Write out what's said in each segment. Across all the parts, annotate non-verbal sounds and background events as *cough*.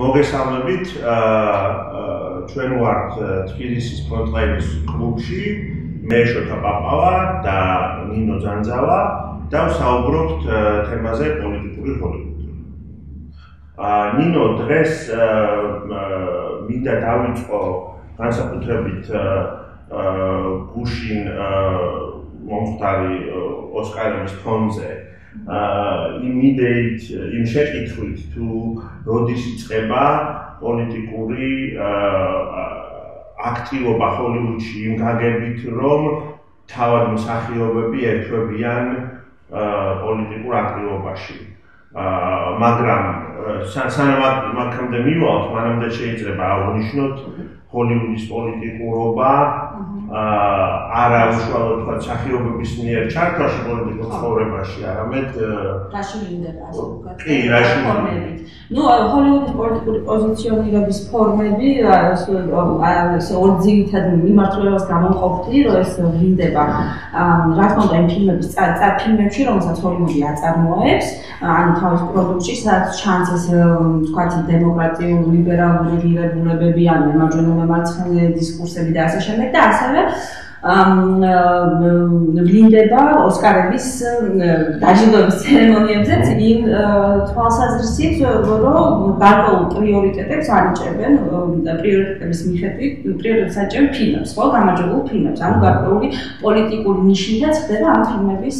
მოგესალმებით. აა ჩვენ ვართ თბილისის ფრონტლაინის კლუბში. მე შოთა პაპავა და ნინო ძანძავა და ვსაუბრობთ თემაზე პოლიტიკური ჰოლივუდი. აა ნინო დღეს მინდა დავიწყო განსაკუთრებით აა გუშინ მომხდარი ოსკარების ფონზე იმ იდეით, იმ შეკითხვით თუ როდის იწყება პოლიტიკური აქტივობა ჰოლივუდში იმ გაგებით, რომ თავად მსახიობები ერთვებიან პოლიტიკურ აქტივობაში. აა მაგრამ სანამ მაგამდე მივალთ, მანამდე შეიძლება აღნიშნოთ ჰოლივუდის პოლიტიკურობა არა უშუალოდ თქვა სახიობების მიერ ჩართვაში პოლიტიკურ ცხოვრებაში, არამედ რაში მინდება ასე ვთქვა. კი, რაში მინდება. ნუ ჰოლივუდის პოლიტიკური პოზიციონირების ფორმები ასე ორ ძირითად მიმართულებას გამომყოფდი, რომ ეს მინდება რა თქმა უნდა იმ ფილმების წარ ფილმებში, რომელსაც ჰოლივუდი აწარმოებს, ანუ თავის პროდუქტში, სადაც ჩანს ეს თქვა დემოკრატიული ლიბერალური ღირებულებები, ანუ მარჯვენა მარცხენა დისკურსები და ასე შემდეგ და ასევე ვლინდება ოსკარების დაჯილდოების ცერემონიებზეც იმ თვალსაზრისით, რომ გარკვეულ პრიორიტეტებს ანიჭებენ პრიორიტეტების მიხედვით, პრიორიტეტს აჭერენ ფილმებს, ხო, გამარჯვებულ ფილმებს, ანუ გარკვეული პოლიტიკური ნიშნით ხდება ამ ფილმების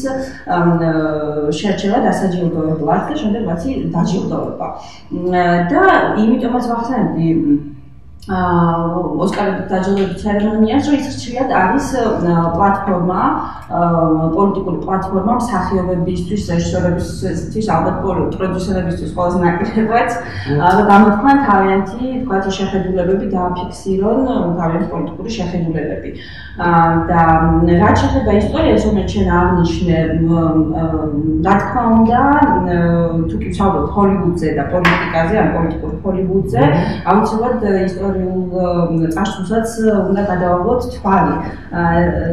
შერჩევა დასაჯილდოებლად და შემდეგ მათი დაჯილდოება. და იმიტომაც ვახსენებდი აა ოსკარების დაჯილდოების ცერემონიას, რომ ის ხშირად არის პლატფორმა, პოლიტიკური პლატფორმა მსახიობებისთვის, რეჟისორებისთვის, ალბათ პროდიუსერებისთვის ყველაზე ნაკლებად, რომ გამოთქვან თავიანთი, თქვათ, შეხედულებები დააფიქსირონ თავიანთი პოლიტიკური შეხედულებები. და რაც შეეხება ისტორიას, რომელიც ჩვენ აღნიშნე, რა თქმა უნდა, თუ კი ვსაუბრობთ ჰოლივუდზე და პოლიტიკაზე, ან პოლიტიკურ ჰოლივუდზე, აუცილებლად ისტორიულ წარსულსაც უნდა გადავაგოთ თვალი.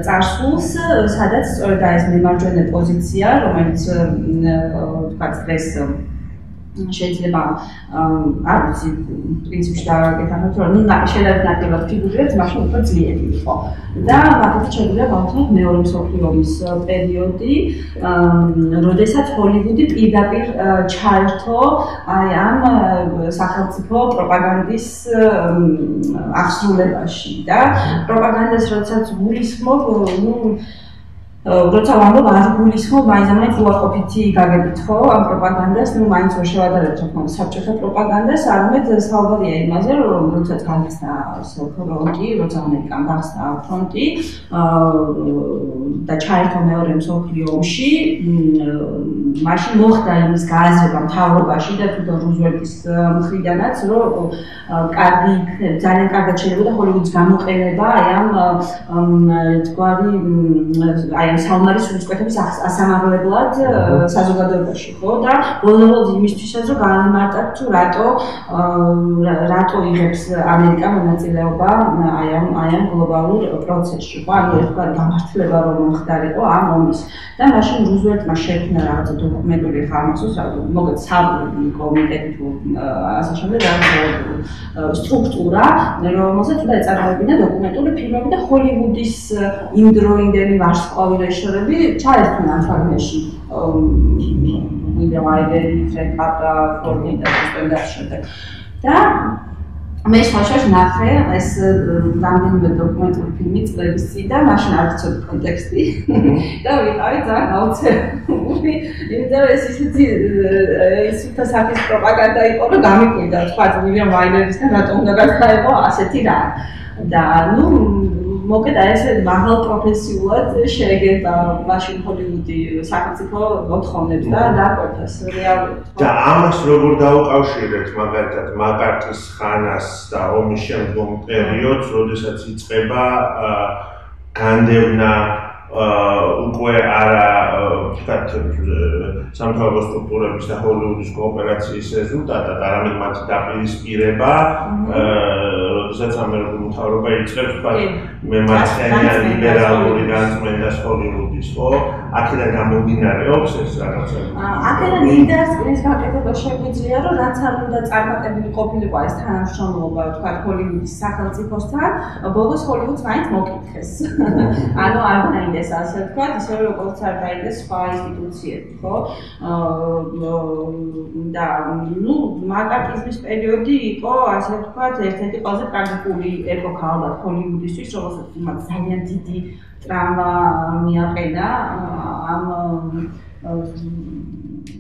წარსულს, სადაც სწორედ ეს მემარჯვენე პოზიცია, რომელიც თქვა დღეს შეიძლება არ ვიცი პრინციპში დავაკეთოთ რომ ნუ შეიძლება ნაკლებად ფიგურებს მაშინ უფრო ძლიერი იყო და მაგალითად შეგვიძლია გავხსნათ მეორე მსოფლიო ომის პერიოდი როდესაც ჰოლივუდი პირდაპირ ჩაერთო აი ამ სახელმწიფო პროპაგანდის აღსრულებაში და პროპაგანდას როდესაც გულისხმობ ნუ როცა ვამბობ არ გულისხმობ მაინც ამაინც უარყოფითი გაგებით ხო ამ პროპაგანდას ნუ მაინც ვერ შევადარებ თქო საბჭოთა პროპაგანდას არამედ საუბარია იმაზე რომ როცა განხსნა ფრონტი როცა ამერიკამ განხსნა ფრონტი და ჩაერთო მეორე მსოფლიო ომში მაშინ მოხდა იმის გააზრება მთავრობაში და თვითონ რუზველტის მხრიდანაც რომ კარგი ძალიან კარგად შეიძლება ჰოლივუდის გამოყენება აი ამ თქვარი აი საომარი სულისკვეთების ასამაღლებლად საზოგადოებაში, ხო? და ბოლოს იმისთვისაც რომ განემარტათ თუ რატო რატო იღებს ამერიკა მონაწილეობა აი ამ აი ამ გლობალურ პროცესში, ხო? აი ერთგვარი გამართლება რომ მომხდარიყო ამ ომის. და მაშინ რუზველტმა შექმნა რაღაც დოკუმენტური ხარმასოს, მოგეთ საბრი კომიტეტი თუ ასე შემდეგ რა სტრუქტურა, რომელსაც უნდა ეწარმოებინა დოკუმენტური ფილმები და ჰოლივუდის იმდროინდელი ვარსკვლავი რეჟისორები ჩაერთვნენ ამ ფარგლებში. ვიდეო აიდერი, ფრენკატა, ფორდი და სტენდარში. და მე შაშაშ ნახე ეს რამდენიმე დოკუმენტური ფილმი წლების წინ და მაშინ არ ვიცოდი კონტექსტი. და ვიყავი ძალიან გაოცებული იმიტომ რომ ეს ისეთი ეს თვითონ საფის პროპაგანდა იყო რომ გამიკვირდა. თქვა ვილიამ ვაილერისგან რატომ უნდა გადაეღო ასეთი რა. და ნუ მოკედა ესე მაღალ პროფესიულად შეგება მაშინ ჰოლივუდი სახელმწიფო მოთხოვნებს და დაკვეთას რეალურად. და ამას როგორ დაუკავშირებთ მაგალითად მაკარტის ხანას და ომის შემდგომ პერიოდს, როდესაც იწყება განდევნა უკვე არა ვთქვათ სამთავრობო სტრუქტურების და ჰოლივუდის კოოპერაციის რეზულტატად, არამედ მათი დაპირისპირება როდესაც ამერიკული მთავრობა იწყებს თქვა მემარცხენე ლიბერალური განწმენდა ჰოლივუდის, ხო? აქედან გამომდინარეობს ეს რაღაცა. აქედან ინდუსტრიის გაკეთება შეგვიძლია, რომ რაც არ უნდა წარმატებული ყოფილიყო ეს თანამშრომლობა, თქვა ჰოლივუდის სახელმწიფოსთან, ბოლოს ჰოლივუდს მაინც მოკითხეს. *laughs* ანუ არ დაინდეს ასე თქვა, ისე როგორც არ დაინდეს სხვა ინსტიტუციები, ხო? და ნუ მაკარტიზმის პერიოდი იყო, ასე თქვა, ერთ-ერთი ყველაზე ტრაგიკული ეპოქა ალბათ ჰოლივუდისთვის, რომელსაც იმათ ძალიან დიდი ტრამა მიაყენა ამ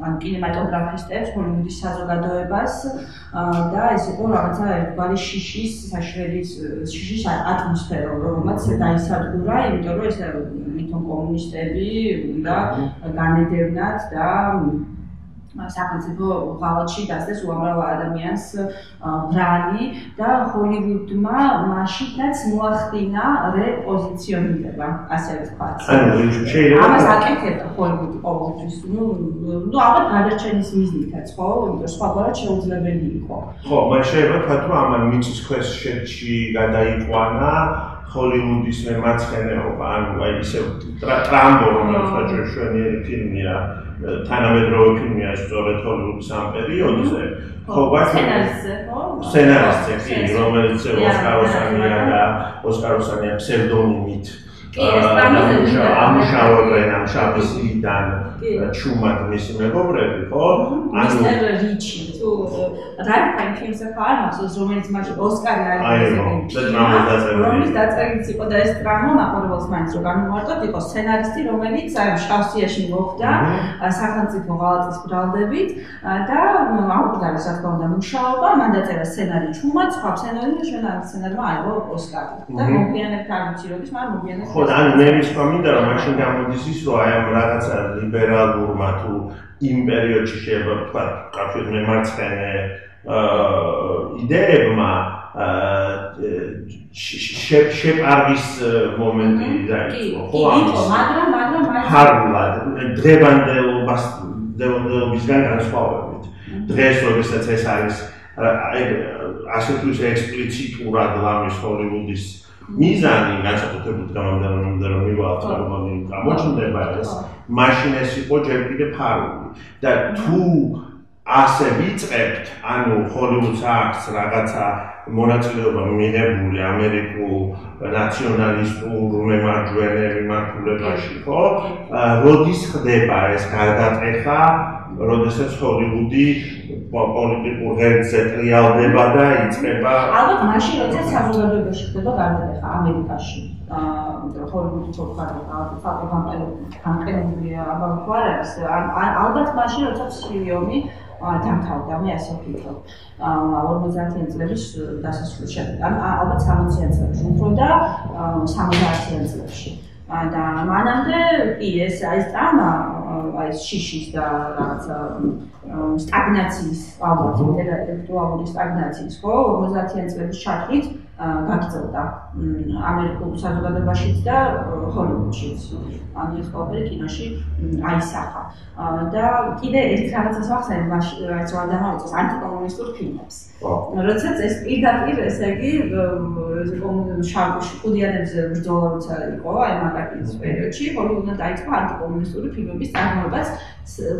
ან კინემატოგრაფისტებს, ჰოლივუდის საზოგადოებას და ეს იყო რაღაცა ერთგვარი შიშის, საშრელის შიშის ატმოსფერო, რომელმაც დაისადგურა, იმიტომ რომ ეს მითონ კომუნისტები და განედევნათ და სახელმწიფო ღალატში დასდეს უამრავ ადამიანს ბრალი და ჰოლივუდმა მაშინაც მოახდინა რეპოზიციონირება, ასე ვთქვათ. შეიძლება ამას აკეთებდა ჰოლივუდი ყოველთვის. ნუ ნუ ალბათ გადარჩენის მიზნითაც, ხო? იმიტომ სხვაგვარად შეუძლებელი იყო. ხო, მაგრამ შეიძლება თქვა რომ ამან მიწის ქვეშ შეჭი გადაიყვანა ჰოლივუდის მემარცხენეობა, ანუ აი ისე ტრამბო რომელიც ჩვენი ფილმია თანამედროვე ფილმია სწორედ ჰოლივუდის ამ პერიოდზე. ხო, სცენარისტზე, ხო? სცენარისტზე, კი, რომელიც ოსკაროსანია და ოსკაროსანია ფსევდონიმით. ამუშავებენ ამ შაბისიდან ჩუმად მისი მეგობრები, ხო? ანუ მისტერ რიჩი, თუ რაიფაინ ფილმს ახარ მახსოვს, რომელიც მაშინ ოსკარი არის რომელიც დაწერილიც იყო და ეს ტრამა მაყურებელს მაინც რო განმარტოთ, იყო სცენარისტი, რომელიც აი შავსიაში მოხდა სახელმწიფო ღალატის ბრალდებით და აუკვდა რა თქმა უნდა მუშაობა, მან დაწერა სცენარი ჩუმად, სხვა სცენარი და შენ ამ სცენარმა აიღო ოსკარი. და მოგვიანებით არ ვიცი როდის, მაგრამ მოგვიანებით ანუ მე მისმა მინდა რომ მაშინ გამოდის ის რომ აი ამ რაღაცა ლიბერალურმა თუ იმ პერიოდში შეიძლება თქვა კავშირ მემარცხენე იდეებმა შეპარვის მომენტი დაიწყო ხო ამის მაგრამ მაგრამ ფარულად დღევანდელობას დღევანდელობისგან განსხვავებით. დღეს როდესაც ეს არის აი ასე თუ ექსპლიციტურად ლამის ჰოლივუდის მიზანი განსაკუთრებით გამომდინარე რომ მივალთ რომ გამოჩნდება ეს მაშინ ეს იყო ჯერ კიდე ფარული. და თუ ასე ვიწყებთ ანუ ჰოლივუდს აქვს რაღაცა მონაწილეობა მიღებული ამერიკულ ნაციონალისტურ მემარჯვენე მიმართულებაში ხო? როდის ხდება ეს გადატეხა როდესაც ჰოლივუდი პოლიტიკურ ღერძზე ტრიალდება და იწყება ალბათ მაშინ როდესაც საზოგადოებაში ხდება გარდატეხა ამერიკაში აა ჰოლივუდი თორქანა ფანკენებულია აბა ხო არის ალბათ მაშინ როდესაც სილიომი დამთავრდა მე ასე ვფიქრობ აა 50-იან წლების დასასრულს შემდეგ ალბათ 60-იან წლებში უფრო და 70-იან წლებში და მანამდე კი ეს აი სტრამა აი შიშის და რაღაცა სტაგნაციის ალბათ ინტელექტუალური სტაგნაციის ხო 50-იან წლების ჩათვლით გაგრძელდა ამერიკულ საზოგადოებაშიც და ჰოლივუდშიც. ანუ ეს ყველაფერი კინოში აისახა. და კიდე ერთ რაღაცას ვახსენებ, მაშინ რაც რა დამავიწყოს ანტიკომუნისტურ ფილმებს. როდესაც ეს პირდაპირ ესე იგი კომუნისტურ შარკში კუდიანებზე ბრძოლა როცა იყო, აი მაგალითის პერიოდში ჰოლივუდმა დაიწყო ანტიკომუნისტური ფილმების წარმოებაც,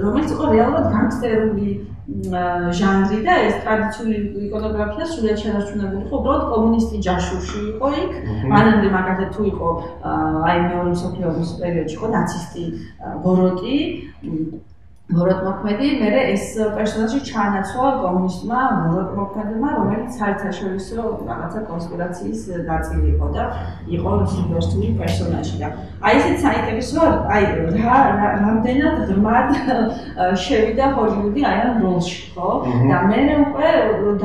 რომელიც იყო რეალურად განგსტერული ჟანრი და ეს ტრადიციული იკონოგრაფია სულად შენარჩუნებული იყო. უბრალოდ კომუნისტი ჯაშუში იყო იქ მანამდე მაგალითად თუ იყო აი მეორე მსოფლიო ომის პერიოდში იყო ნაცისტი ბოროტი ბოროტმოქმედი, მე ეს პერსონაჟი ჩაანაცვლა კომუნისტმა ბოროტმოქმედმა, რომელიც საერთაშორისო რაღაცა კონსპირაციის ნაწილი იყო და იყო სუპერსტული პერსონაჟი და აი ესეც საინტერესოა, აი რა რამდენად ღრმად შევიდა ჰოლივუდი აი ამ როლში, ხო? და მე უკვე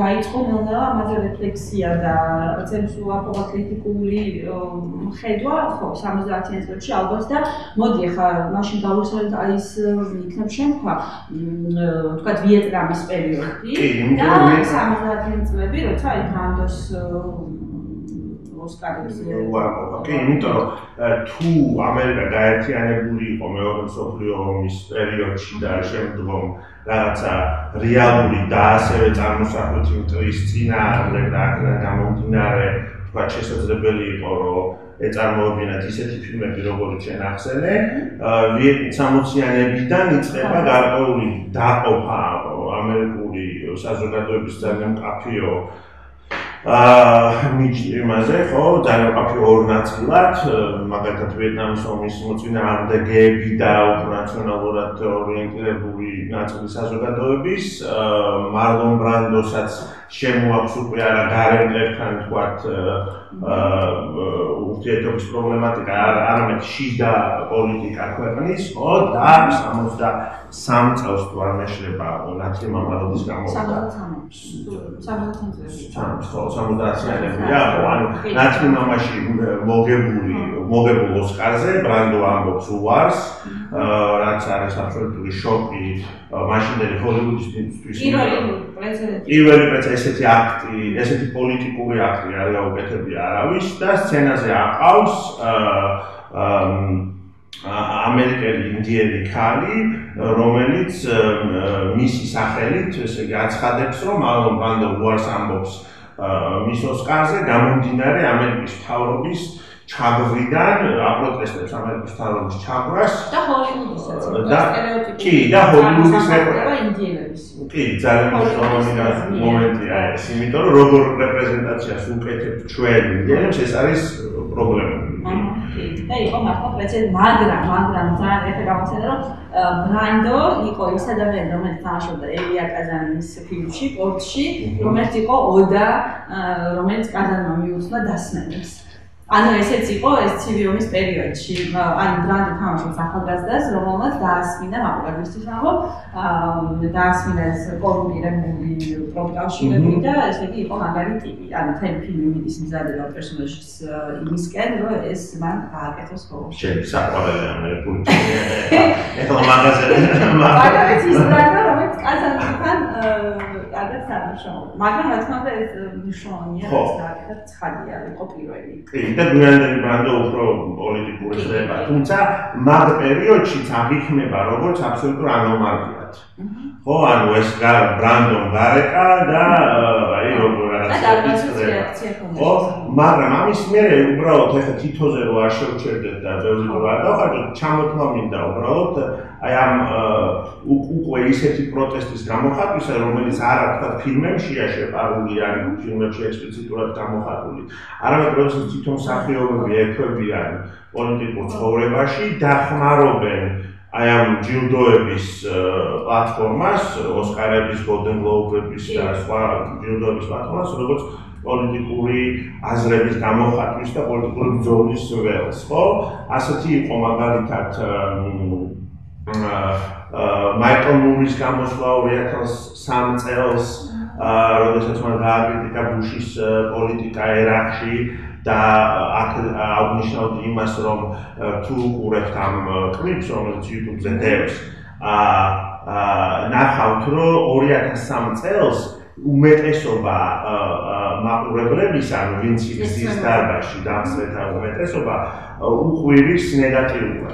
დაიწყო ნელა ამაზე რეფლექსია და ცენს უარყოფა კრიტიკული ხედვა, ხო, 70-იან წლებში ალბათ და მოდი ახლა მაშინ გავუსწრებთ აი ეს იქნებ შენ თქვა, თქვა ვიეტნამის პერიოდი და 70-იან წლები, როცა აი ფრანდოს ოსკარებზე. უარყოფა. კი, იმიტომ რომ თუ ამერიკა გაერთიანებული იყო მეორე მსოფლიო ომის პერიოდში და შემდგომ რაღაცა რეალური და ასევე წარმოსახვით ის წინააღმდეგ და აქედან გამომდინარე თქვა შესაძლებელი იყო რომ ეწარმოებინათ ისეთი ფილმები როგორც შენ ახსენე, ვიეტნამის 60-იანებიდან იწყება გარკვეული დაყოფა ამერიკული საზოგადოების ძალიან კაფეო აა მიჯიმაზე ხო ძალიან კაფე ორ ნაწილად მაგალითად ვიეტნამის ომის მოწინააღმდეგეები და უკრაინულად ორიენტირებული ნაწილი საზოგადოების მარლონ ბრანდოსაც შემოაქვს უკვე არა გარემლებთან თქვათ ურთიერთობის პრობლემატიკა არამედ შიდა პოლიტიკა ქვეყნის, ხო და 63 წელს თუ არ მეშლება ნაცი მამაროდის გამოვიდა. 63 წელს. 63 წელია, ანუ ნაცი მამაში მოგებული, მოგებულ ოსკარზე ბრანდო ამბობს უარს, რაც არის აბსოლუტური შოკი მაშინდელი პირველი პრეცედენტი. პირველი პრეცედენტი ესეთი აქტი, ესეთი პოლიტიკური აქტი არ გაუკეთებია არავის და სცენაზე აყავს ამერიკელი ინდიელი ქალი, რომელიც მისი სახელით, ესე იგი, აცხადებს, რომ ალონ ბანდო უარს ამბობს მის ოსკარზე გამომდინარე ამერიკის მთავრობის ჩაგვიდან აპროტესტებს ამერიკის თავის ჩაგვას? და ჰოლივუდისაც და კი და ჰოლივუდის რეპრეზენტაცია ინდიელების კი ძალიან მნიშვნელოვანი მომენტია ეს იმიტომ რომ როგორ რეპრეზენტაციას უკეთებ ჩვენ ინდიელებს ეს არის პრობლემა. და იყო მართლა პრეცედენტი მაგრამ მაგრამ ძალიან ეხა გამოცედა რომ ბრანდო იყო ის ადამიანი რომელიც თამაშობდა ელია კაზანის ფილმში პორტში რომელიც იყო ოდა რომელიც კაზანმა მიუძღვნა დასმენებს ანუ ესეც იყო ეს ცივიომის პერიოდში. ანუ ბრანდი თამაშობს ახალგაზრდას, რომელმაც დაასმინა მაყურებლისთვის ამბობ, აა დაასმინა ეს კორუმპირებული პროფკავშირები და ესე იგი იყო მაგარი ტიპი. ანუ თემ ფილმი მიდის მზადება პერსონაჟის იმისკენ, რომ ეს მან გააკეთოს ხოლმე. შეიძლება საყვარელი ამერიკული ფილმი. ეხლა მაგაზე მაგალითად ის კაზანთან სამშობლო. მაგრამ რა თქმა უნდა ეს მნიშვნელოვანია, რაც გააკეთა ცხადია, იყო პირველი. კი, და გვიანდელი ბრანდო უფრო პოლიტიკური ხდება, თუმცა მაგ პერიოდში აღიქმება როგორც აბსოლუტურ ანომალიად. ხო, ანუ ეს ბრანდო გარეკა და აი როგორ ხო, მაგრამ ამის მერე უბრალოდ ეხა თითოზე რო არ შევჩერდეთ და ბევრი რო არ დავხარჯოთ, ჩამოთმა მინდა უბრალოდ აი ამ უკვე ისეთი პროტესტის გამოხატვისა, რომელიც არა თქვა ფილმებშია შეყარული, ან ფილმებში ექსპლიციტურად გამოხატული. არამედ როდესაც თვითონ მსახიობები ექვებიან პოლიტიკურ ცხოვრებაში და ხმარობენ აი ამ ჯილდოების პლატფორმას, ოსკარების, გოლდენ გლოუბების და სხვა ჯილდოების პლატფორმას, როგორც პოლიტიკური აზრების გამოხატვის და პოლიტიკური ბრძოლის ველს, ხო? ასეთი იყო მაგალითად მაიკლ მურის გამოსვლა 2003 წელს, როდესაც მან გააკრიტიკა ბუშის პოლიტიკა ერაყში და აქ აღნიშნავთ იმას, რომ თუ უყურებთ ამ კლიპს, რომელიც YouTube-ზე დევს, აა ნახავთ, რომ 2003 წელს უმეტესობა მაყურებლების, ანუ ვინც ის დარბაში დამსვეთა უმეტესობა უყვირის ნეგატიურად.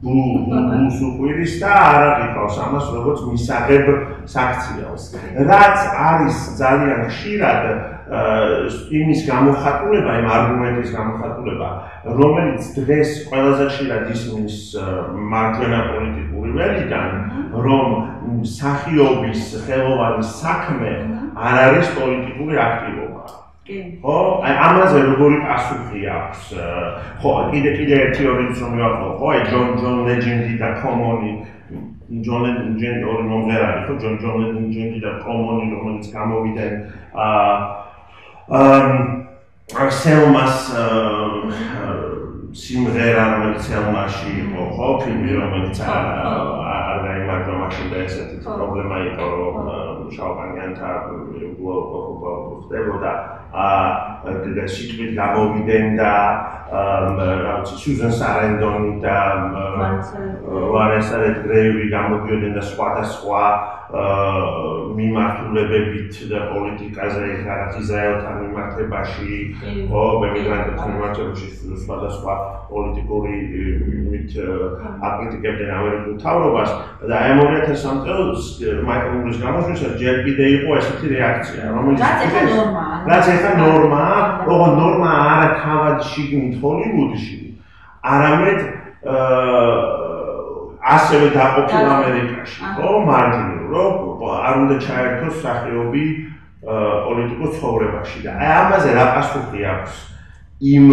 ბუს უყვირის და არ აღიქავს ამას როგორც მისაღებ საქციელს. რაც არის ძალიან ხშირად იმის გამოხატულება, იმ არგუმენტის გამოხატულება, რომელიც დღეს ყველაზე ხშირად ისმის მარჯვენა პოლიტიკური ველიდან, რომ სახიობის ხელოვანი საქმე არ არის პოლიტიკური აქტივობა. ხო, აი ამაზე როგორი პასუხი აქვს? ხო, კიდე კიდე ერთი ორი რომ მივაყო, ხო, აი ჯონ ჯონ ლეჯენდი და კომონი ჯონ ლეჯენდი ორი მომღერალი, ხო, ჯონ ჯონ ლეჯენდი და კომონი რომელიც გამოვიდნენ აა აა სელმას სიმღერა რომელიც სელმაში იყო, ხო, ფილმი რომელიც არ არ გაიმარჯვა მაშინ და ესეთი პრობლემა იყო, რომ შავკანიანთა გლობო ხდებოდა აა სიტყვით გამოვიდნენ და რაღაც სუზან სარენდონი და ვარენსა რედგრეივი გამოდიოდნენ და სხვა და სხვა მიმართულებებით და პოლიტიკაზე რაღაც ისრაელთან მიმართებაში, ო, მიგრანტებთან მიმართებაში სხვადასხვა პოლიტიკური მით აკრიტიკებდნენ ამერიკულ თავრობას და აი 2003 წელს მაიკლ მურის გამოშვისას ჯერ კიდე იყო ესეთი რეაქცია, რომელიც რაც ეხა ნორმაა. რაც ეხა ნორმაა, ოღონდ ნორმა არა თავად შიგნით ჰოლივუდში, არამედ ასევე დაყოფილ ამერიკაში, ხო, მარჯვნივ, რომ არ უნდა ჩაერთოს სახეობი პოლიტიკურ ცხოვრებაში და აი ამაზე რა პასუხი აქვს იმ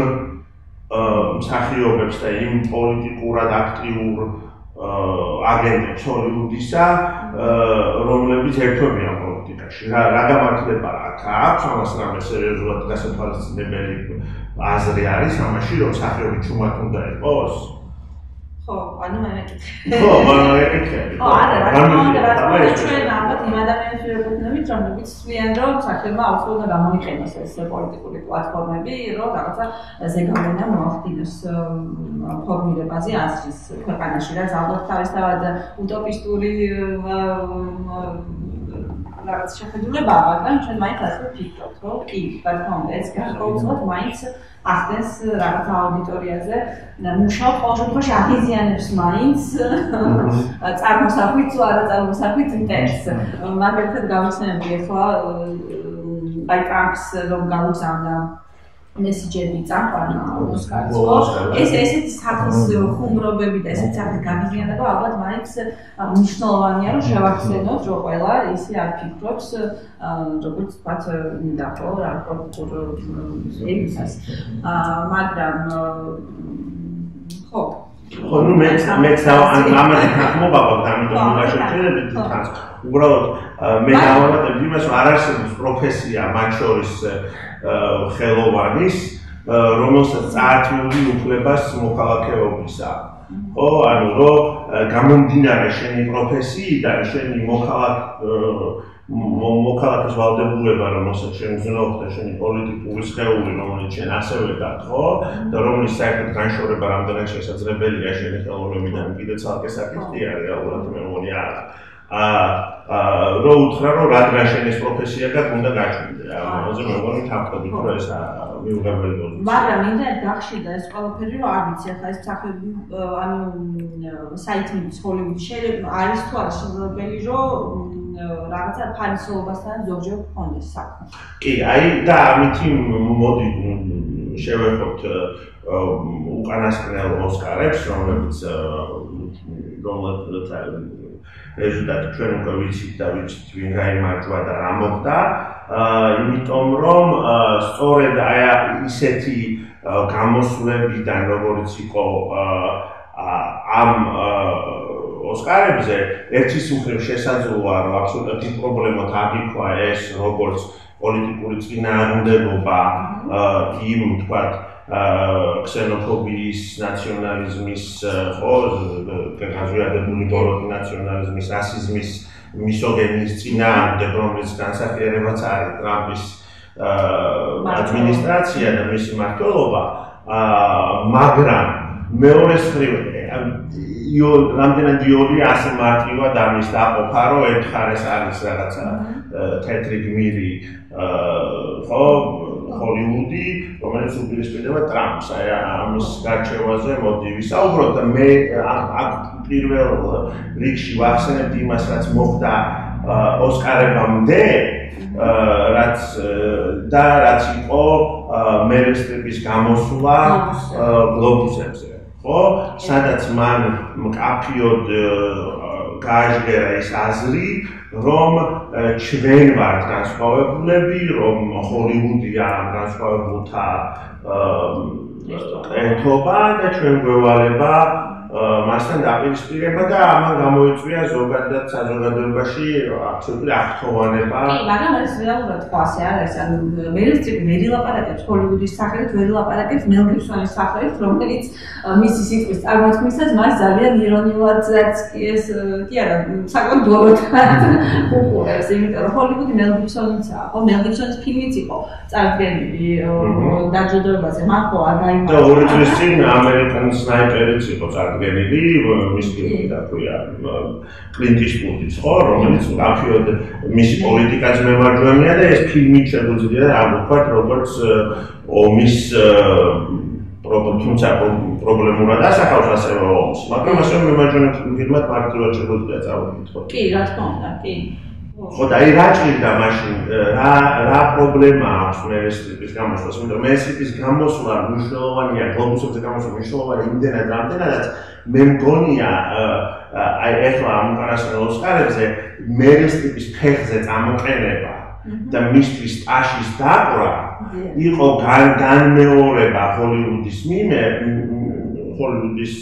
სახეობებს და იმ პოლიტიკურად აქტიურ აგენტებს ჰოლივუდისა, რომლებიც ერთობიან პოლიტიკაში. რა რა გამართლება აქვს, ამასთან სერიოზულად გასათვალისწინებელი აზრი არის ამაში, რომ სახეობი ჩუმად უნდა იყოს. ხო, ანუ მე მეკითხე. ხო, ანუ მეკითხე. *laughs* ხო, არა, რა თქმა უნდა, რა თქმა უნდა, ჩვენ ალბათ იმ ადამიანებს ვერგუտնებით, რომლებიც ცვლიან, რომ სახელმა აუცილებლად უნდა გამოიყენოს ეს პოლიტიკური პლატფორმები, რომ რაღაცა ზეგავლენა მოახდინოს ფორმირებაზე აზრის ქვეყანაში, რაც ალბათ თავისთავად უტოპისტური რაღაც შეხედულება, მაგრამ ჩვენ მაინც ასე ვფიქრობთ, რომ კი, რა თქმა უნდა, ეს გარკვეულწილად მაინც ახდენს რაღაც აუდიტორიაზე. მუშაობ ყოველ შემთხვევაში აღიზიანებს მაინც. წარმოსახვით თუ არა წარმოსახვით ინტერესს მაგალითად გავიცნობდი ახლა აი ტრამპს რომ გავუგზავნა მესიჯები წამყვანა ოსკარსო ეს ესეთი სახის ხუმრობები და ესეთი სახის გამიგიანება ალბათ მაინც მნიშვნელოვანია რომ შევახსენოთ რომ ყველა ისე არ ფიქრობს როგორც თქვათ მინდა ხო რა პოლიტიკურ ემისას მაგრამ ხო. ხო ნუ მე მე ცა ამაზე ხმობა გვაქვს ამიტომ უნდა შევხედებით თან უბრალოდ მე დავამატებ იმას რომ არ არსებობს პროფესია მათ შორის ხელოვანის რომელსაც წართული უფლებას მოქალაქეობისა ო ანუ რომ გამომდინარე შენი პროფესიიდან შენი მოქალაქ მოქალაქის ვალდებულება რომელსაც შენ გზნობ და შენი პოლიტიკური სხეული რომელიც შენ ასევე გაქვს ხო და რომლის საერთოდ განშორება რამდენად შესაძლებელია შენი ხელოვნებიდან კიდე ცალკე საკითხია რეალურად მე მგონი არა აა რო უთხრა რომ რადგან შენ ეს პროფესია გაქვს უნდა გაჩვიდე. ამაზე მე მგონი თაფლები თუ ეს მიუღებელი გონი მაგრამ მინდა გახშირდა ეს ყველაფერი რომ არ ვიცი ახლა ეს სახელი ანუ საიტი ჰოლივუდში არის თუ არა შესაძლებელი რომ რაღაცა ფარისოობასთან ზოგჯერ გქონდეს საქმე. კი, აი და ამითი მოდი შევეხოთ უკანასკნელ ოსკარებს, რომლებიც რომლებიც რეზულტატი ჩვენ უკვე ვიცით და ვიცით ვინ გაიმარჯვა და რა მოხდა. აა იმიტომ რომ სწორედ აი ისეთი გამოსვლებიდან როგორც იყო ამ ოსკარებზე ერთი სიმღერა შესაძლოა რომ აბსოლუტურად ის პრობლემა თაგიქვა ეს როგორც პოლიტიკური წინააღმდეგობა იმ თქვა ქსენოფობიის, ნაციონალიზმის, ხო, განზრახებული ბოროტი ნაციონალიზმის, რასიზმის, მისოგენიის წინააღმდეგ, რომელიც განსახიერებაც არის ტრამპის ადმინისტრაცია და მისი მმართველობა, მაგრამ მეორე მხრივ იო რამდენად იორი ასე მარტივად ამის დაყოფა რომ ერთხარეს არის რაღაცა თეთრი გმირი ხო ჰოლივუდი რომელიც უპირისპირდება ტრამპს აი ამის გარჩევაზე მოდი ვისაუბროთ და მე აქ პირველ რიგში ვახსენებ იმას რაც მოხდა ოსკარებამდე რაც და რაც იყო მერესტრიპის გამოსვლა გლობუსებზე. ხო? სადაც მან მკაფიოდ გააჟღერა ეს აზრი, რომ ჩვენ ვართ განსხვავებულები, რომ ჰოლივუდია განსხვავებულთა ერთობა და ჩვენ გვევალება მასთან დაპირისპირება და ამან გამოიწვია ზოგადად საზოგადოებაში აბსოლუტური აღთხოვანება. კი, მაგრამ ეს რეალურად ხო ასე არ არის. ანუ მერილ სტრიპი მერილაპარაკებს ჰოლივუდის სახელით, მერილაპარაკებს მელ გიბსონის სახელით, რომელიც მისი სიტყვის წარმოთქმისას მას ძალიან ირონიულადაც კი ეს კი არა, საკმაოდ დოროთ უყურებს, იმიტომ რომ ჰოლივუდი მელ გიბსონიცაა. ხო, მელ გიბსონის ფილმიც იყო წარდგენილი დაჯილდოებაზე, მან ხო არ გაიმართა. და ორი წლის წინ ამერიკან სნაიპერიც იყო წარდგენილი. გენილი მის ფილმი და ქვია კლინტიშპურტიც ხო რომელიც აფიოდ მისი პოლიტიკაც მემარჯვენეა და ეს ფილმი შეგვიძლია ამ ვთქვათ როგორც ომის თუმცა პრობლემურად ასახავს ასევე ომს მაგრამ ასევე მემარჯვენე ფილმად მარტივად შეგვიძლია წავიდეთ კი რა თქმა უნდა კი ხო და აი რა ჭირდა მაშინ? რა რა პრობლემა აქვს მე ეს ტიპის გამოსვლას? იმიტომ მე ეს ტიპის გამოსვლა მნიშვნელოვანია გლობუსებზე გამოსვლა მნიშვნელოვანია იმდენად რამდენადაც მე მგონია აი ეხლა ამ უკანასკნელ ოსკარებზე მე ეს ტიპის ფეხზე წამოყენება და მისთვის ტაშის დაკვრა იყო განმეორება ჰოლივუდის მიმერ ჰოლივუდის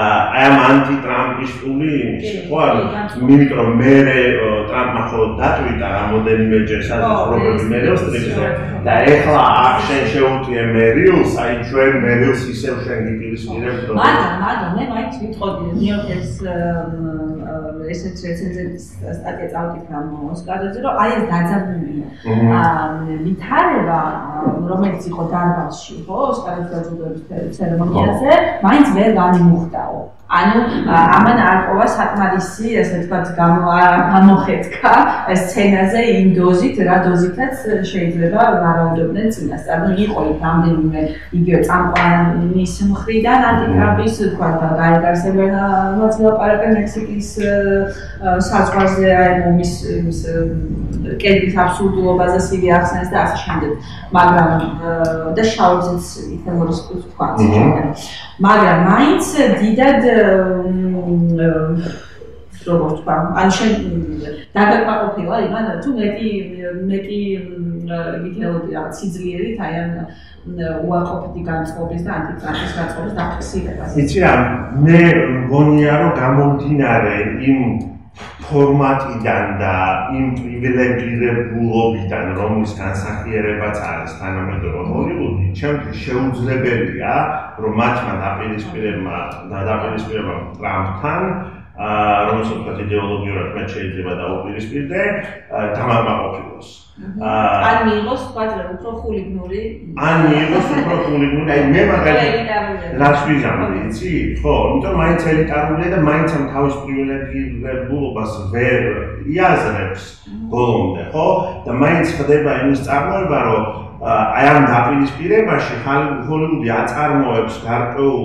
აი ამ ანტიტრამპისტული ხო არის იმიტომ რომ მე ტრამპმა ხოლმე დატვიტა რამოდენიმეჯერ რობერტ მერილს ტრიზე და ეხლა აქ შენ შეუტყვე მერილს აი ჩვენ მერილს ისევ შენ გიპირისპირებ რომ მაგრამ მაგრამ მე მაინც ვიტყოდი ნიუ-იორკის ესეც რეცენზენტის სტატია წავკითხა ოსკარზე რომ აი ეს დაძაბულია. აა ვითარება რომელიც იყო დარბაზში ხო ოსკარის დაჯილდოების ცერემონიაზე მაინც ვერ განიმუხტაო ანუ ამან არ ყოვა საკმარისი ესე ვთქვათ გამოხეთქა სცენაზე იმ დოზით რა დოზითაც შეიძლება ვარაუდობდნენ წინას. ანუ იყო რამდენიმე იგივე წამყვანის მხრიდან ანტიტრამპის ვთქვათ გაიგარსებენ რაც ლაპარაკა მექსიკის საზღვარზე აი მომის ის კედლის აბსურდულობაზე სივი ახსენეს და ასე შემდეგ. მაგრამ და შაუზიც ითემორის ვთქვათ მაგრამ მაინც დიდად როგორ თქვა, ან შენ დაგაკმაყოფილა იმან თუ მეტი მეტი ვიდეოდი რა ციძლიერით აი ან უარყოფითი განწყობის და ანტიტრანსის განწყობის დაფიქსირებას. იცი რა, მე მგონია რომ გამომდინარე იმ ფორმატიდან და იმ პრივილეგირებულობიდან, რომლის განსახიერებაც არის თანამედროვე ჰოლივუდი, ჩემთვის შეუძლებელია, რომ მათმა დაპირისპირებმა და დაპირისპირებამ ტრამპთან აა რომელსაც თქვა იდეოლოგიურად მე შეიძლება დაუპირისპირდე, დამაკმაყოფილოს. ან მიიღოს რომ უფრო ხულიგნური ან მიიღოს უფრო ხულიგნური აი მე მაგალითად რას ვიზამდი იცი? ხო იმიტომ მაინც ელიტარულია და მაინც ამ თავის პრივილეგირებულობას ვერ იაზრებს ბოლომდე ხო? და მაინც ხდება იმის წარმოება რომ აი ამ დაპირისპირებაში ჰოლივუდი აწარმოებს გარკვეულ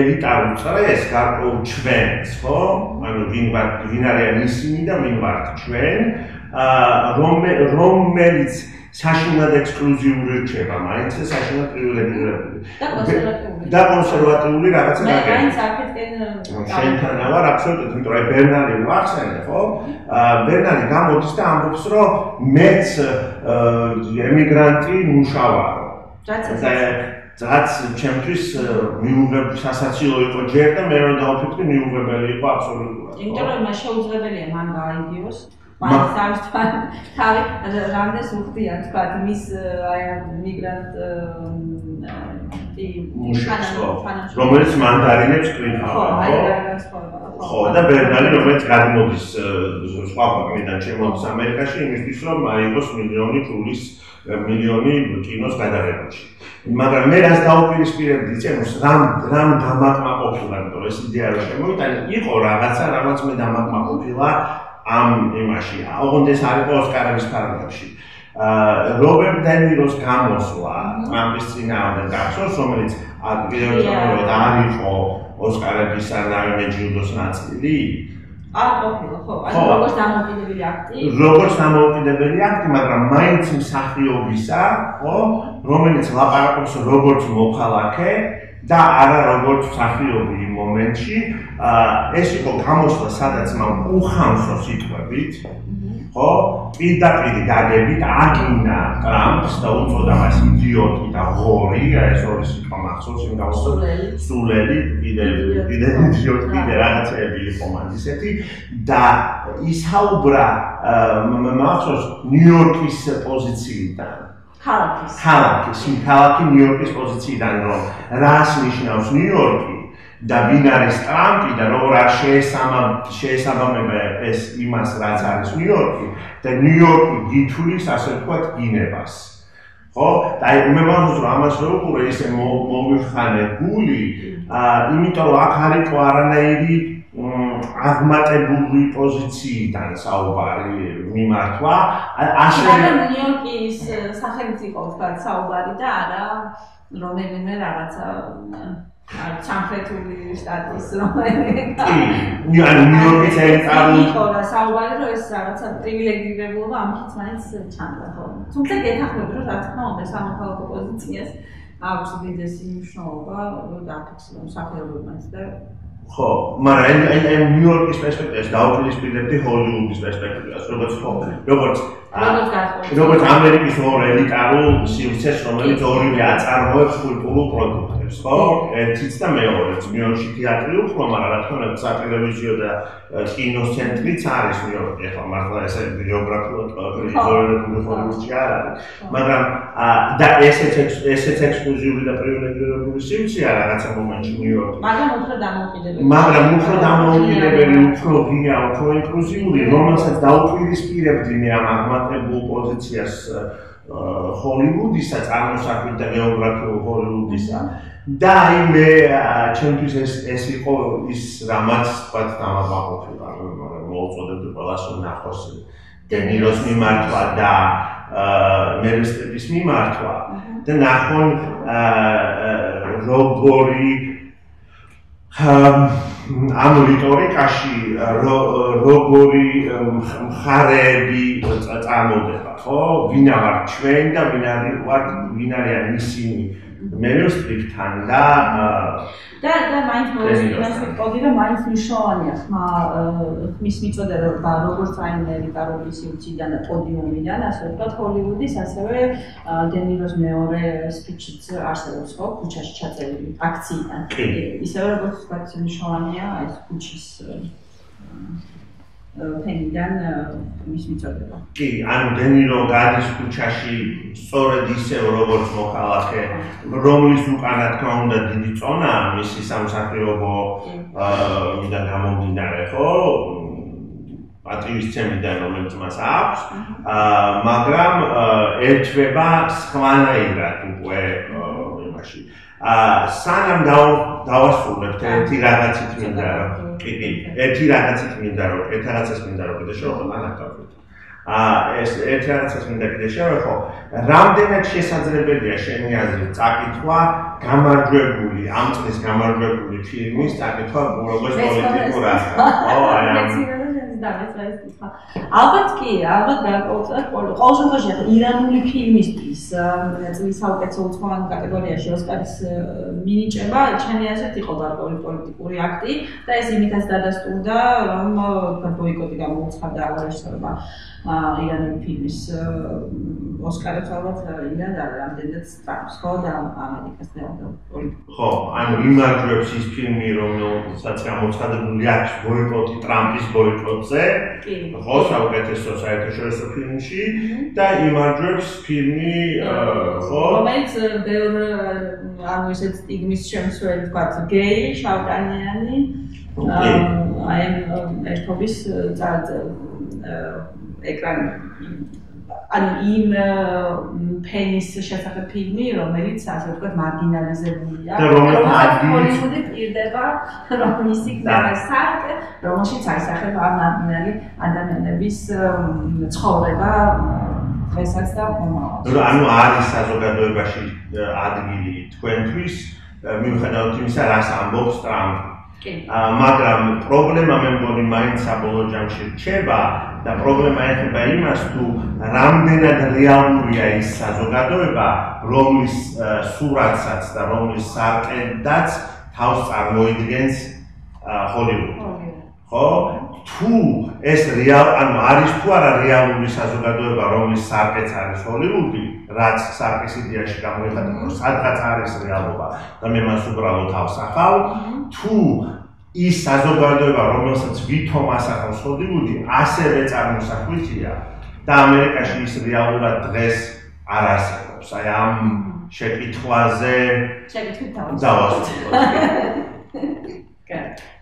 ელიტარულ წრეს გარკვეულ ჩვენს ხო? ანუ ვინ ვარ ვინ არიან ისინი და ვინ ვარ ჩვენ რომელიც საშინლად ექსკლუზიური რჩება, მაინც საშინლად პრივილეგირებული. და კონსერვატიული. რაღაცა გაგება. მე მაინც აქეთკენ შენთან ვარ აბსოლუტურად, იმიტომ რომ ბერნარი ვახსენე, ხო? აა ბერნარი გამოდის და ამბობს, რომ მეც ემიგრანტი მუშავარო. რაც რაც ჩემთვის მიუღებ სასაცილო იყო ჯერ და მე რომ დავფიქრდი მიუღებელი იყო აბსოლუტურად. იმიტომ რომ მას შეუძლებელია მან გაიგიოს მას არის თავი რამდენს უხდია თქვა მის აი მიგრანტ კი რომელიც მანდარინებს კრიფა ხო ხო? და ბერნალი რომელიც გადმოდის სხვა ქვეყნიდან შემოდის ამერიკაში იმისთვის რომ აიღოს მილიონი ფულის მილიონი კინოს გადაღებაში. მაგრამ მე რას დაუპირისპირებდი წენოს რამ რამ დამაკმაყოფილა რომ ეს იდეა რა შემოვიტანე იყო რაღაცა რაღაც მე დამაკმაყოფილა ამ იმაში. ოღონდ ეს არის ოსკარების ფარგლებში. აა რობერტ დენიროს გამოსვლა ტრამპის წინააღმდეგ გახსოვს, რომელიც ადგილობრივად არ იყო ოსკარების სანავე ჯილდოს ნაწილი? არ ყოფილა, ხო, ანუ როგორც დამოუკიდებელი აქტი. როგორც დამოუკიდებელი აქტი, მაგრამ მაინც მსახიობისა, ხო, რომელიც ლაპარაკობს როგორც მოქალაქე, და არა როგორც მსახიობი იმ მომენტში, ეს იყო გამოსვლა, სადაც მან უხანსო სიტყვებით, ხო, პირდაპირ დაგებით აგინა ტრამპს და უწოდა მას იდიოტი და ღორი, ეს ორი სიტყვა მახსოვს იმ გამოსულ სულელი. კიდე კიდე იdiot კიდე რაღაცები იყო მან ისეთი. და ისაუბრა მახსოვს ნიუ-იორკის პოზიციიდან ქალაქის. ქალაქის ქალაქი ნიუ-იორკის პოზიციიდან რომ რას ნიშნავს ნიუ-იორკი და ვინ არის ტრამპი და როგორ არ შეესაბამება ეს იმას რაც არის ნიუ-იორკი და ნიუ-იორკი გითulis ასე ვთქვათ გინებას. ხო? და აი მე მომწონს რომ ამას რო უყურე ისე მომიხანე გული აა იმიტომ რომ აქ არის ყო არანაირი აღმატებული პოზიციიდან საუბარი მიმართვა. ასე ნიუ-იორკის სახელმწიფო იყო თქვა საუბარი და არა რომელიმე რაღაცა სამხრეთული შტატის რომელიმე კი ანუ ნიუ-იორკის ერწარი იყო და საუბარი რომ ეს რაღაცა პრივილეგირებულობა ამით მაინც ჩანდა ხო. თუმცა გეთახმები რომ რა თქმა უნდა სამოქალაქო პოზიციას აქვს დიდესი მნიშვნელობა რომ დააფიქსირონ სახელმწიფოს და ხო, მაგრამ აი აი ნიუ-იორკის პერსპექტივას დაუპირისპირებდი ჰოლივუდის პერსპექტივას, როგორც ხო, როგორც როგორც ამერიკის ორ ელიტარულ სივრცეს, რომელიც ორივე აწარმოებს კულტურულ პროდუქტებს, ხო? ერთიც და მეორეც. ნიუ-იორკში თეატრი უფრო, მაგრამ რა თქმა უნდა, სატელევიზიო და კინოს ცენტრიც არის ნიუ-იორკი, ხო, მართლა ესე გეოგრაფიულად პრიორიტეტული ჰოლივუდში არ არის. მაგრამ და ესეც ესეც ექსკლუზიური და პრივილეგირებული სივრცეა რაღაცა მომენტში ნიუ-იორკი. მაგრამ უფრო დამოუკიდებელი. მაგრამ უფრო დამოუკიდებელი, უფრო ღია, უფრო ინკლუზიური, რომელსაც დაუპირისპირებდი მე ამ აღმა წარმატებულ პოზიციას ჰოლივუდისა, წარმოსახვით და გეოგრაფიულ ჰოლივუდისა. და აი მე ჩემთვის ეს ეს იყო ის რამაც თქვა დამაბაღყოფილა, მაგრამ მოუწოდებდი ყველას რომ ნახოს დენიროს მიმართვა და მერესტების მიმართვა და ნახონ როგორი ამ რიტორიკაში როგორი მხარეები წარმოდება, ხო? ვინ აღარ ჩვენ და ვინ არის ვინ არიან ისინი? მენუსტრიფთან და და და მაინც მოიწონს ვიტყოდი რომ მაინც მნიშვნელოვანია ხმა ხმის მიწოდება როგორც აიმერიკა როგორც იუციდან და პოდიუმიდან ასე ვთქვათ ჰოლივუდის ასევე დენიროს მეორე სპიჩიც არსებობს ხო ქუჩაში ჩაწერილი აქციიდან. ისევე როგორც ვთქვათ მნიშვნელოვანია ეს ქუჩის ფენიდან მის მიწოდება. კი, ანუ დენირო გადის ქუჩაში სწორედ ისე როგორც მოხალხე, რომლის უკანა თქმა უნდა დიდი წონა მისი სამსახიობო აა და გამომდინარე, ხო? პატრიოტიზმიდან რომელიც მას აქვს, აა მაგრამ ერთვება სხვანაირად უკვე იმაში. აა სანამ დავასრულებთ ერთი რაღაცით მინდა რომ კი კი ერთი რაღაცით მინდა რომ ერთ რაღაცას მინდა რომ კიდე შევხვდე მანაკავით აა ეს ერთ რაღაცას მინდა კიდე შევხვდე რამდენად შესაძლებელია შენი აზრით წაკითხვა გამარჯვებული ამ წლის გამარჯვებული ფილმის წაკითხვა როგორც პოლიტიკურად ო აი ამ დავეცეს კითხვა. ალბათ კი, ალბათ გარკვეულწილად ყოველ შემთხვევაში ახლა ირანული ფილმისთვის წლის საუკეთესო უცხოან კატეგორიაში ოსკარის მინიჭება ჩემი აზრით იყო გარკვეული პოლიტიკური აქტი და ეს იმითაც დადასტურდა, რომ ბოიკოტი გამოუცხადა რეჟისორმა ირანული ფილმის ოსკარებს ალბათ ირან და რამდენიც ტრამპს ხო და ამერიკას და ხო ანუ იმარჯვებს ის ფილმი რომელსაც გამოცხადებული აქვს ბოიკოტი ტრამპის ბოიკოტზე ხო საუკეთესო საერთაშორისო ფილმში და იმარჯვებს ფილმი ხო? რომელიც ბევრ ანუ ისეთ სტიგმის შემსველი თქვა გეი შავკანიანი აი ერთობის წარწ ეკრანი ან იმ ფენის შესახებ ფილმი, რომელიც ასე ვთქვათ მარგინალიზებულია. და რომელიც ჰოლივუდი პირდება, რომ მისი გასაკეთე, რომელშიც აისახება ამ მარგინალი ადამიანების ცხოვრება დღესაც და მომავალში. ანუ არის საზოგადოებაში ადგილი თქვენთვის, მიუხედავად იმისა, რას ამბობს ტრამპი. მაგრამ პრობლემა მე მგონი მაინც საბოლოო ჯამში რჩება და პრობლემა ეხება იმას თუ რამდენად რეალურია ის საზოგადოება რომლის სურათსაც და რომლის სარკედაც თავს წარმოიდგენს ჰოლივუდი ხო თუ ეს რეალ ანუ არის თუ არა რეალური საზოგადოება, რომლის სარკეც არის ჰოლივუდი, რაც სარკის იდეაში გამოიხატება, რომ სადღაც არის რეალობა და მე მას უბრალოდ ავსახავ, თუ ის საზოგადოება, რომელსაც ვითომ ასახავს ჰოლივუდი, ასევე წარმოსახვისია და ამერიკაში ის რეალურად დღეს არ არსებობს. აი ამ შეკითხვაზე შეკითხვით დავასრულოთ. კარგი. *laughs*